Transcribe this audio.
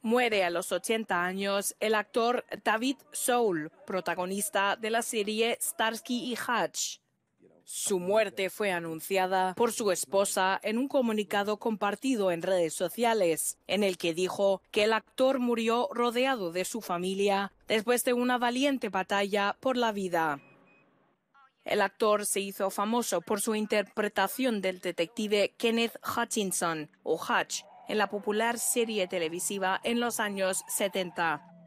Muere a los 80 años el actor David Soul, protagonista de la serie Starsky y Hutch. Su muerte fue anunciada por su esposa en un comunicado compartido en redes sociales, en el que dijo que el actor murió rodeado de su familia después de una valiente batalla por la vida. El actor se hizo famoso por su interpretación del detective Kenneth Hutchinson, o Hutch, en la popular serie televisiva en los años 70.